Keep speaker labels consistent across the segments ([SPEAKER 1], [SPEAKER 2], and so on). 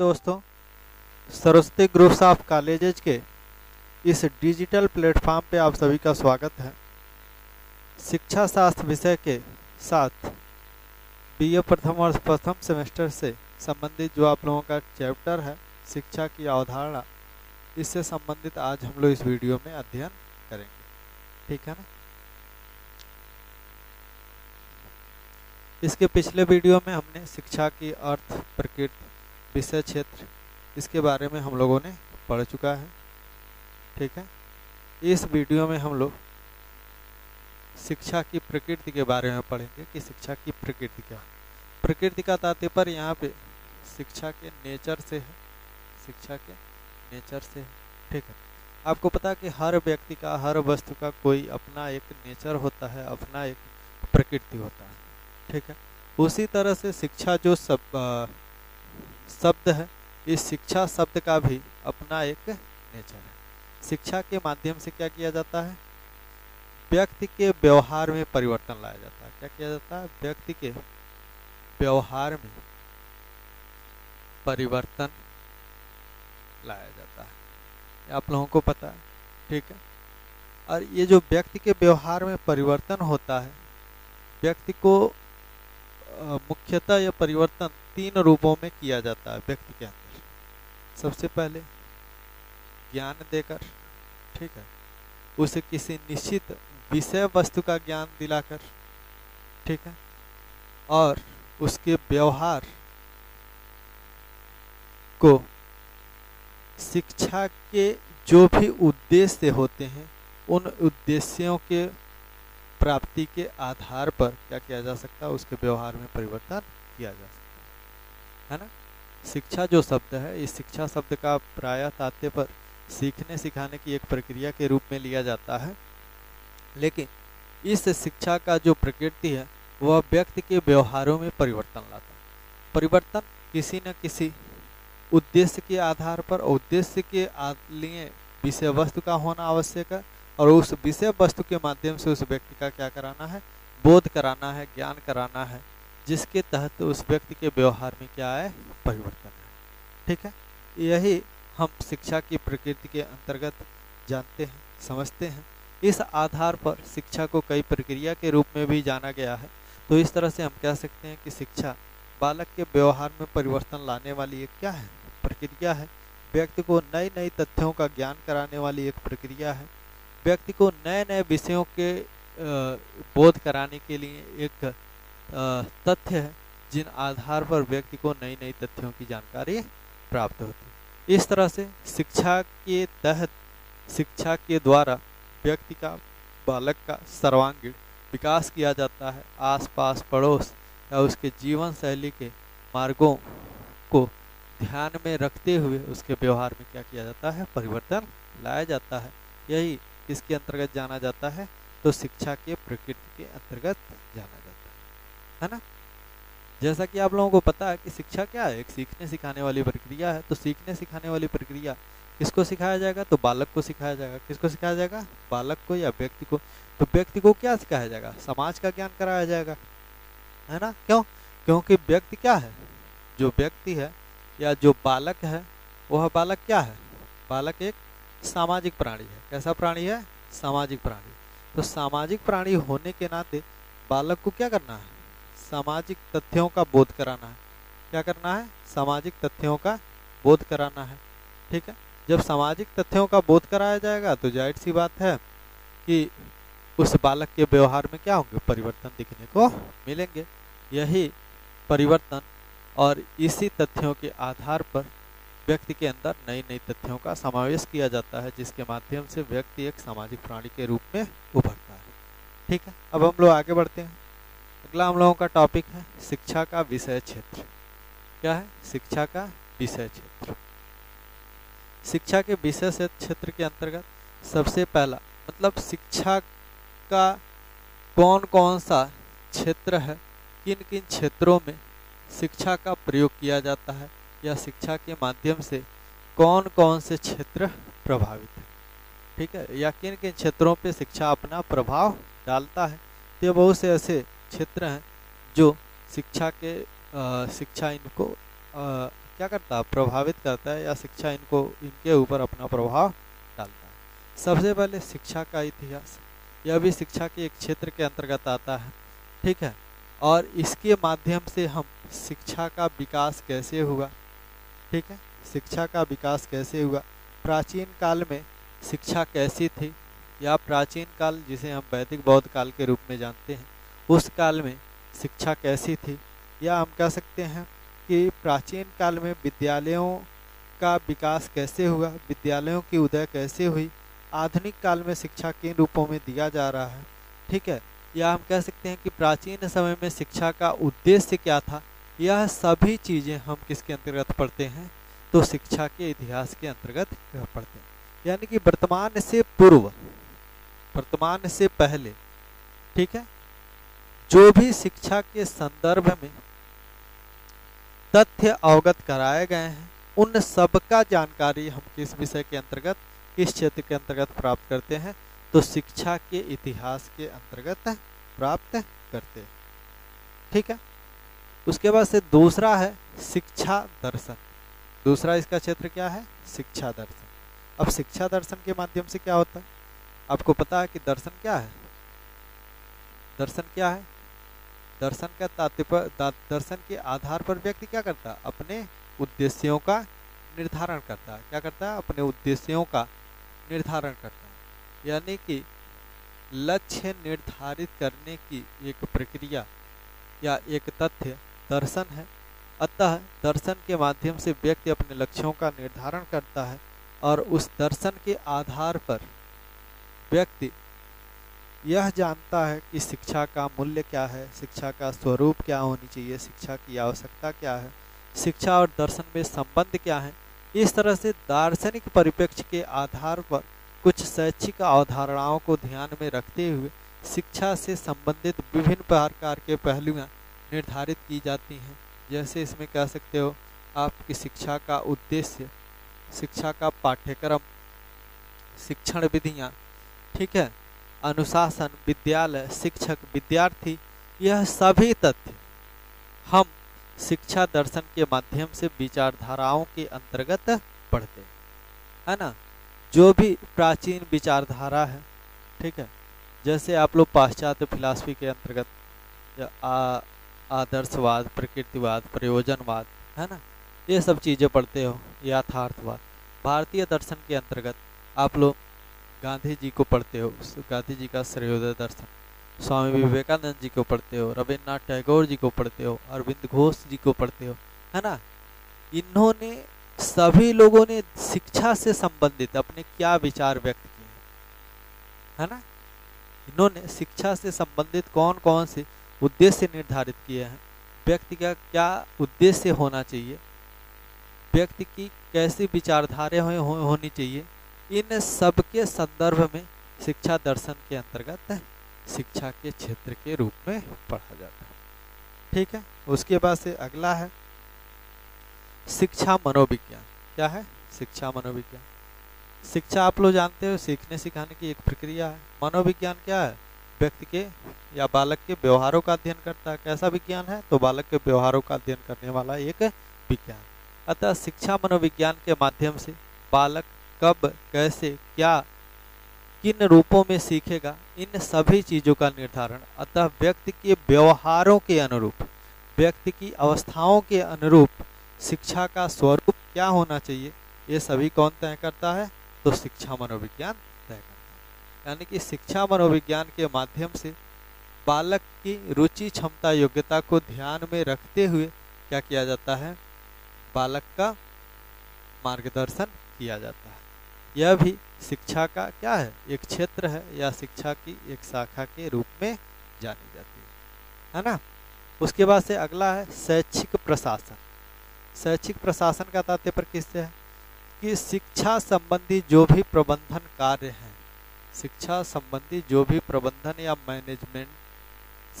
[SPEAKER 1] दोस्तों, Saraswati groups of colleges के इस डिजिटल प्लेटफॉर्म पे आप सभी का स्वागत है। शिक्षा शास्त्र विषय के साथ बीए प्रथम और प्रथम सेमेस्टर से संबंधित जो आप लोगों का चैप्टर है, शिक्षा की अवधारणा, इससे संबंधित आज हम लोग इस वीडियो में अध्ययन करेंगे। ठीक है ना? इसके पिछले वीडियो में हमने शिक्षा की अर्थ, प्रकृति विषय क्षेत्र, इसके बारे में हम लोगों ने पढ़ चुका है। ठीक है? इस वीडियो में हम लोग शिक्षा की प्रकृति के बारे में पढ़ेंगे कि शिक्षा की प्रकृति क्या प्रकृति का तात्पर्य यहाँ पे शिक्षा के नेचर से है। शिक्षा के नेचर से है। ठीक है? आपको पता कि हर व्यक्ति का, हर वस्तु का कोई अपना एक नेचर होता है, अपना एक प्रकृति होता है। ठीक है? उसी तरह से शिक्षा जो सब शब्द है। इस शिक्षा शब्द का भी अपना एक नेचर है। शिक्षा के माध्यम से क्या किया जाता है? व्यक्ति के व्यवहार में परिवर्तन लाया जाता है। क्या किया जाता है? व्यक्ति के व्यवहार में परिवर्तन लाया जाता है। आप लोगों को पता है, ठीक है? और ये जो व्यक्ति के व्यवहार में परिवर्तन होता है, व्यक्ति को मुख्यतः यह परिवर्तन तीन रूपों में किया जाता है व्यक्ति के अंदर। सबसे पहले ज्ञान देकर, ठीक है, उसे किसी निश्चित विषय वस्तु का ज्ञान दिलाकर, ठीक है, और उसके व्यवहार को शिक्षा के जो भी उद्देश्य होते हैं, उन उद्देश्यों के प्राप्ति के आधार पर क्या किया जा सकता है? उसके व्यवहार में परिवर्तन किया जा सकता है। ना? शिक्षा जो शब्द है, इस शिक्षा शब्द का प्राय तात्य पर सीखने सिखाने की एक प्रक्रिया के रूप में लिया जाता है। लेकिन इस शिक्षा का जो प्रकृति है, वह व्यक्ति के व्यवहारों में परिवर्तन लाता है। परिवर्तन किसी न किसी उद्देश्य के आधार पर उद्देश्य के लिए विषय वस्तु का होना आवश्यक है। और उस विषय वस्तु के माध्यम से उस व्यक्ति का क्या कराना है? बोध कराना है, ज्ञान कराना है, जिसके तहत उस व्यक्ति के व्यवहार में क्या है? परिवर्तन है। ठीक है? यही हम शिक्षा की प्रकृति के अंतर्गत जानते हैं, समझते हैं। इस आधार पर शिक्षा को कई प्रक्रिया के रूप में भी जाना गया है। तो इस तरह से हम कह सकते हैं कि शिक्षा बालक के व्यवहार में परिवर्तन लाने वाली एक क्या है? प्रक्रिया है। व्यक्ति को नई नई तथ्यों का ज्ञान कराने वाली एक प्रक्रिया है। व्यक्ति को नए नए विषयों के बोध कराने के लिए एक तथ्य है, जिन आधार पर व्यक्ति को नई नई तथ्यों की जानकारी प्राप्त होती है। इस तरह से शिक्षा के तहत, शिक्षा के द्वारा व्यक्ति का, बालक का सर्वांगीण विकास किया जाता है। आसपास पड़ोस या उसके जीवन शैली के मार्गों को ध्यान में रखते हुए उसके व्यवहार में क्या किया जाता है? परिवर्तन लाया जाता है। यही किसके अंतर्गत जाना जाता है? तो शिक्षा के, प्रकृति के अंतर्गत जाना जाता है। है ना? जैसा कि आप लोगों को पता है कि शिक्षा क्या है? एक सीखने सिखाने वाली प्रक्रिया है। तो सीखने सिखाने वाली प्रक्रिया किसको सिखाया जाएगा? तो बालक को सिखाया जाएगा। किसको सिखाया जाएगा? बालक को या व्यक्ति को। तो व्यक्ति को क्या सिखाया जाएगा? समाज का ज्ञान कराया जाएगा। है ना? क्यों? क्योंकि व्यक्ति क्या है? जो व्यक्ति है या जो बालक है, वह बालक क्या है? बालक एक सामाजिक प्राणी है। कैसा प्राणी है? सामाजिक प्राणी। तो सामाजिक प्राणी होने के नाते बालक को क्या करना है? सामाजिक तथ्यों का बोध कराना है। क्या करना है? सामाजिक तथ्यों का बोध कराना है। ठीक है? जब सामाजिक तथ्यों का बोध कराया जाएगा तो ज़ाहिर सी बात है कि उस बालक के व्यवहार में क्या होंगे? परिवर्तन दिखने को मिलेंगे। यही परिवर्तन और इसी तथ्यों के आधार पर व्यक्ति के अंदर नई नई तथ्यों का समावेश किया जाता है, जिसके माध्यम से व्यक्ति एक सामाजिक प्राणी के रूप में उभरता है। ठीक है, अब हम लोग आगे बढ़ते हैं। अगला हम लोगों का टॉपिक है, शिक्षा का विषय क्षेत्र। क्या है? शिक्षा का विषय क्षेत्र। शिक्षा के विषय क्षेत्र के अंतर्गत सबसे पहला मतलब शिक्षा का कौन कौन सा क्षेत्र है किन किन क्षेत्रों में शिक्षा का प्रयोग किया जाता है या शिक्षा के माध्यम से कौन कौन से क्षेत्र प्रभावित है? ठीक है या किन किन क्षेत्रों पे शिक्षा अपना प्रभाव डालता है? तो ये बहुत से ऐसे क्षेत्र हैं जो शिक्षा के आ, शिक्षा इनको आ, क्या करता है? प्रभावित करता है या शिक्षा इनको इनके ऊपर अपना प्रभाव डालता है। सबसे पहले शिक्षा का इतिहास। यह भी शिक्षा के एक क्षेत्र के अंतर्गत आता है। ठीक है और इसके माध्यम से हम शिक्षा का विकास कैसे हुआ? ठीक है? शिक्षा का विकास कैसे हुआ? प्राचीन काल में शिक्षा कैसी थी? या प्राचीन काल, जिसे हम वैदिक बौद्ध काल के रूप में जानते हैं, उस काल में शिक्षा कैसी थी? या हम कह सकते हैं कि प्राचीन काल में विद्यालयों का विकास कैसे हुआ? विद्यालयों की उदय कैसे हुई? आधुनिक काल में शिक्षा किन रूपों में दिया जा रहा है? ठीक है? या हम कह सकते हैं कि प्राचीन समय में शिक्षा का उद्देश्य क्या था? यह सभी चीज़ें हम किसके अंतर्गत पढ़ते हैं? तो शिक्षा के इतिहास के अंतर्गत पढ़ते हैं। यानी कि वर्तमान से पूर्व, वर्तमान से पहले, ठीक है? जो भी शिक्षा के संदर्भ में तथ्य अवगत कराए गए हैं, उन सब का जानकारी हम किस विषय के अंतर्गत, किस क्षेत्र के अंतर्गत प्राप्त करते हैं तो शिक्षा के इतिहास के अंतर्गत प्राप्त करते हैं। ठीक है? उसके बाद से दूसरा है शिक्षा दर्शन। दूसरा इसका क्षेत्र क्या है? शिक्षा दर्शन। अब शिक्षा दर्शन के माध्यम से क्या होता है? आपको पता है कि दर्शन क्या है? दर्शन क्या है? दर्शन का तात्पर्य दर्शन के आधार पर व्यक्ति क्या करता है? अपने उद्देश्यों का निर्धारण करता है। क्या करता है? अपने उद्देश्यों का निर्धारण करता है। यानी कि लक्ष्य निर्धारित करने की एक प्रक्रिया या एक तथ्य दर्शन है। अतः दर्शन के माध्यम से व्यक्ति अपने लक्ष्यों का निर्धारण करता है और उस दर्शन के आधार पर व्यक्ति यह जानता है कि शिक्षा का मूल्य क्या है, शिक्षा का स्वरूप क्या होनी चाहिए, शिक्षा की आवश्यकता क्या है, शिक्षा और दर्शन में संबंध क्या है। इस तरह से दार्शनिक परिप्रेक्ष्य के आधार पर कुछ शैक्षिक अवधारणाओं को ध्यान में रखते हुए शिक्षा से संबंधित विभिन्न प्रकार के पहलुएँ निर्धारित की जाती हैं। जैसे इसमें कह सकते हो, आपकी शिक्षा का उद्देश्य, शिक्षा का पाठ्यक्रम, शिक्षण विधियाँ, ठीक है? अनुशासन, विद्यालय, शिक्षक, विद्यार्थी, यह सभी तथ्य हम शिक्षा दर्शन के माध्यम से विचारधाराओं के अंतर्गत पढ़ते हैं। है ना? जो भी प्राचीन विचारधारा है, ठीक है? जैसे आप लोग पाश्चात्य फिलासफी के अंतर्गत आदर्शवाद, प्रकृतिवाद, प्रयोजनवाद, है ना? ये सब चीज़ें पढ़ते हो, यथार्थवाद। भारतीय दर्शन के अंतर्गत आप लोग गांधी जी को पढ़ते हो गांधी जी का श्रेयोदय दर्शन। स्वामी विवेकानंद जी को पढ़ते हो, रविन्द्रनाथ टैगोर जी को पढ़ते हो, अरविंद घोष जी को पढ़ते हो, है ना? इन्होंने, सभी लोगों ने शिक्षा से संबंधित अपने क्या विचार व्यक्त किए है? ना? इन्होंने शिक्षा से संबंधित कौन कौन से उद्देश्य निर्धारित किए हैं। व्यक्ति का क्या उद्देश्य होना चाहिए? व्यक्ति की कैसी विचारधारा हो, हो, होनी चाहिए? इन सब के संदर्भ में शिक्षा दर्शन के अंतर्गत शिक्षा के क्षेत्र के रूप में पढ़ा जाता है। ठीक है? उसके बाद से अगला है। शिक्षा मनोविज्ञान। क्या है? शिक्षा मनोविज्ञान। शिक्षा आप लोग जानते हो सीखने सिखाने की एक प्रक्रिया है। मनोविज्ञान क्या है? व्यक्ति के या बालक के व्यवहारों का अध्ययन करता है, कैसा विज्ञान है? तो बालक के व्यवहारों का अध्ययन करने वाला एक विज्ञान। अतः शिक्षा मनोविज्ञान के माध्यम से बालक कब, कैसे, क्या, किन रूपों में सीखेगा, इन सभी चीज़ों का निर्धारण। अतः व्यक्ति के व्यवहारों के अनुरूप, व्यक्ति की अवस्थाओं के अनुरूप शिक्षा का स्वरूप क्या होना चाहिए, ये सभी कौन तय करता है? तो शिक्षा मनोविज्ञान यानी कि शिक्षा मनोविज्ञान के माध्यम से बालक की रुचि, क्षमता, योग्यता को ध्यान में रखते हुए क्या किया जाता है? बालक का मार्गदर्शन किया जाता है। यह भी शिक्षा का क्या है? एक क्षेत्र है या शिक्षा की एक शाखा के रूप में जानी जाती है। है ना? उसके बाद से अगला है शैक्षिक प्रशासन। शैक्षिक प्रशासन का तात्पर्य किससे है? कि शिक्षा संबंधी जो भी प्रबंधन कार्य हैं शिक्षा संबंधी जो भी प्रबंधन या मैनेजमेंट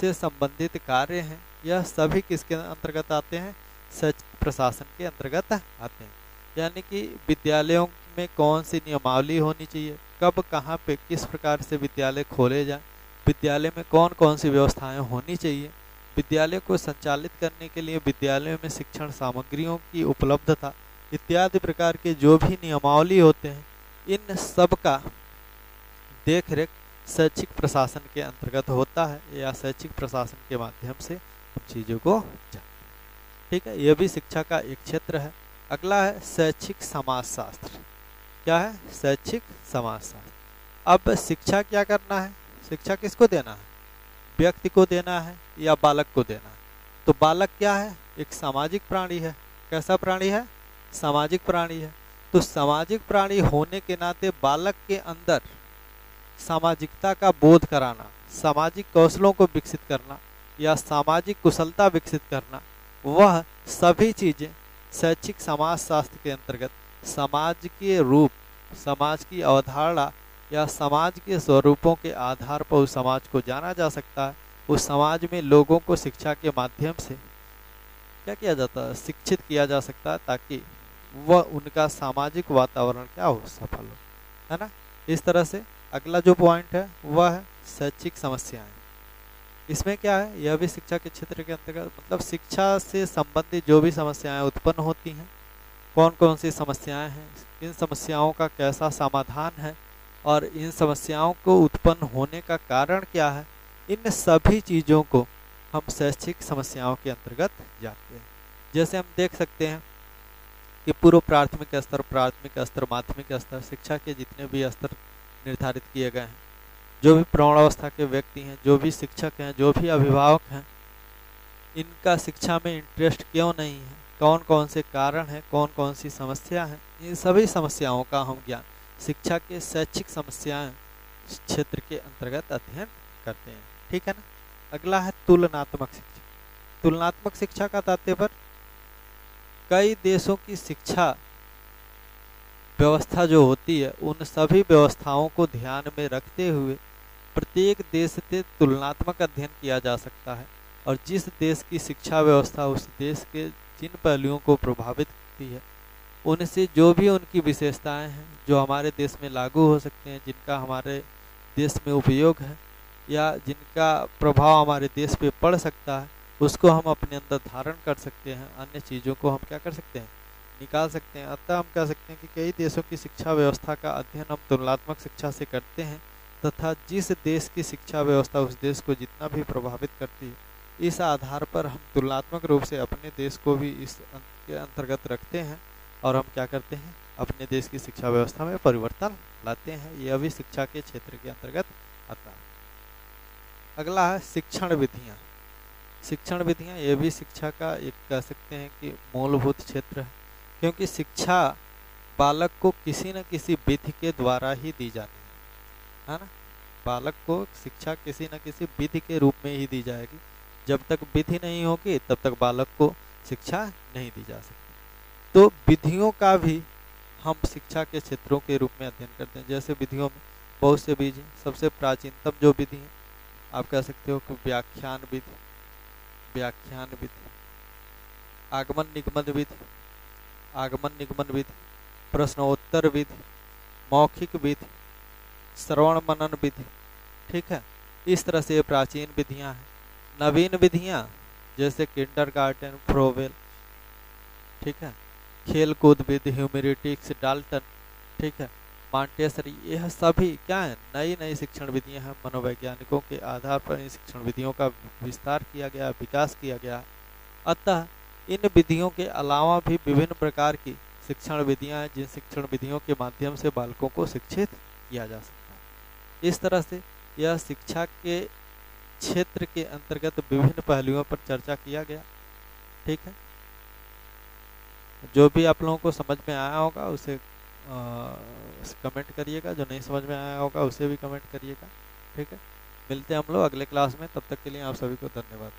[SPEAKER 1] से संबंधित कार्य हैं, यह सभी किसके अंतर्गत आते हैं? सच प्रशासन के अंतर्गत आते हैं। यानी कि विद्यालयों में कौन सी नियमावली होनी चाहिए? कब, कहाँ पे, किस प्रकार से विद्यालय खोले जाए? विद्यालय में कौन कौन सी व्यवस्थाएँ होनी चाहिए? विद्यालय को संचालित करने के लिए विद्यालयों में शिक्षण सामग्रियों की उपलब्धता इत्यादि प्रकार के जो भी नियमावली होते हैं, इन सब का देख रेख शैक्षिक प्रशासन के अंतर्गत होता है या शैक्षिक प्रशासन के माध्यम से उन चीज़ों को ठीक है यह भी शिक्षा का एक क्षेत्र है। अगला है शैक्षिक समाजशास्त्र। क्या है? शैक्षिक समाजशास्त्र। अब शिक्षा क्या करना है? शिक्षा किसको देना है? व्यक्ति को देना है या बालक को देना है? तो बालक क्या है? एक सामाजिक प्राणी है। कैसा प्राणी है? सामाजिक प्राणी है। तो सामाजिक प्राणी होने के नाते बालक के अंदर सामाजिकता का बोध कराना, सामाजिक कौशलों को विकसित करना या सामाजिक कुशलता विकसित करना, वह सभी चीज़ें शैक्षिक समाज शास्त्र के अंतर्गत समाज के रूप, समाज की अवधारणा या समाज के स्वरूपों के आधार पर उस समाज को जाना जा सकता है। उस समाज में लोगों को शिक्षा के माध्यम से क्या किया जाता है? शिक्षित किया जा सकता है ताकि वह उनका सामाजिक वातावरण क्या हो, सफल हो। है ना? इस तरह से अगला जो पॉइंट है, वह है शैक्षिक समस्याएँ। इसमें क्या है? यह भी शिक्षा के क्षेत्र के अंतर्गत मतलब शिक्षा से संबंधित जो भी समस्याएँ उत्पन्न होती हैं कौन कौन सी समस्याएँ हैं, इन समस्याओं का कैसा समाधान है, और इन समस्याओं को उत्पन्न होने का कारण क्या है, इन सभी चीज़ों को हम शैक्षिक समस्याओं के अंतर्गत जाते हैं। जैसे हम देख सकते हैं कि पूर्व प्राथमिक स्तर प्राथमिक स्तर, माध्यमिक स्तर, शिक्षा के जितने भी स्तर निर्धारित किए गए हैं। जो भी प्रौढ़ावस्था के व्यक्ति हैं, जो भी शिक्षक हैं, जो भी अभिभावक हैं, इनका शिक्षा में इंटरेस्ट क्यों नहीं है? कौन कौन से कारण हैं? कौन कौन सी समस्या है? इन सभी समस्याओं का हम ज्ञान, शिक्षा के शैक्षिक समस्याएँ क्षेत्र के अंतर्गत अध्ययन करते हैं। ठीक है ना? अगला है तुलनात्मक शिक्षा। तुलनात्मक शिक्षा का तात्पर्य, कई देशों की शिक्षा व्यवस्था जो होती है, उन सभी व्यवस्थाओं को ध्यान में रखते हुए प्रत्येक देश से तुलनात्मक अध्ययन किया जा सकता है और जिस देश की शिक्षा व्यवस्था उस देश के जिन पहलुओं को प्रभावित करती है, उनसे जो भी उनकी विशेषताएँ हैं, जो हमारे देश में लागू हो सकते हैं, जिनका हमारे देश में उपयोग है, या जिनका प्रभाव हमारे देश पे पड़ सकता है, उसको हम अपने अंदर धारण कर सकते हैं, अन्य चीज़ों को हम क्या कर सकते हैं? निकाल सकते हैं। अतः हम कह सकते हैं कि कई देशों की शिक्षा व्यवस्था का अध्ययन हम तुलनात्मक शिक्षा से करते हैं तथा जिस देश की शिक्षा व्यवस्था उस देश को जितना भी प्रभावित करती है, इस आधार पर हम तुलनात्मक रूप से अपने देश को भी इस के अंतर्गत रखते हैं और हम क्या करते हैं, अपने देश की शिक्षा व्यवस्था में परिवर्तन लाते हैं। यह भी शिक्षा के क्षेत्र के अंतर्गत आता है। अगला है शिक्षण विधियाँ। शिक्षण विधियाँ, ये भी शिक्षा का एक कह सकते हैं कि मूलभूत क्षेत्र है। क्योंकि शिक्षा बालक को किसी न किसी विधि के द्वारा ही दी जाती है। है ना? बालक को शिक्षा किसी न किसी विधि के रूप में ही दी जाएगी। जब तक विधि नहीं होगी, तब तक बालक को शिक्षा नहीं दी जा सकती। तो विधियों का भी हम शिक्षा के क्षेत्रों के रूप में अध्ययन करते हैं। जैसे विधियों में बहुत से बीज सबसे प्राचीनतम जो विधि है, आप कह सकते हो कि व्याख्यान विधि व्याख्यान विधि, आगमन निगमन विधि आगमन निगमन विधि, प्रश्नोत्तर विधि, मौखिक विधि, श्रवण मनन विधि, ठीक है? इस तरह से ये प्राचीन विधियाँ हैं। नवीन विधियाँ, जैसे किंडर गार्डन, फ्रोवेल, ठीक है? खेल कूद विधि ह्यूमिरिटिक्स डाल्टन, ठीक है? मांटेसरी, यह सभी क्या है? नई नई शिक्षण विधियाँ हैं। मनोवैज्ञानिकों के आधार पर इन शिक्षण विधियों का विस्तार किया गया, विकास किया गया। अतः इन विधियों के अलावा भी विभिन्न प्रकार की शिक्षण विधियाँ हैं जिन शिक्षण विधियों के माध्यम से बालकों को शिक्षित किया जा सकता है। इस तरह से यह शिक्षा के क्षेत्र के अंतर्गत विभिन्न पहलुओं पर चर्चा किया गया। ठीक है? जो भी आप लोगों को समझ में आया होगा उसे आ, कमेंट करिएगा। जो नहीं समझ में आया होगा उसे भी कमेंट करिएगा। ठीक है? मिलते हैं हम लोग अगले क्लास में। तब तक के लिए आप सभी को धन्यवाद।